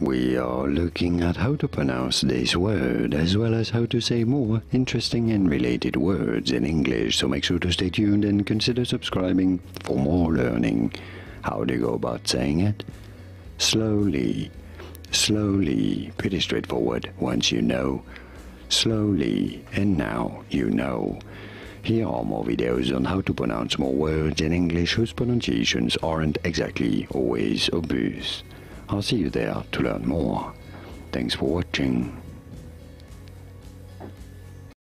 We are looking at how to pronounce this word as well as how to say more interesting and related words in English, so make sure to stay tuned and consider subscribing for more learning. How to go about saying it? Slowly, slowly, pretty straightforward once you know. Slowly, and now you know. Here are more videos on how to pronounce more words in English whose pronunciations aren't exactly always obvious. I'll see you there to learn more. Thanks for watching.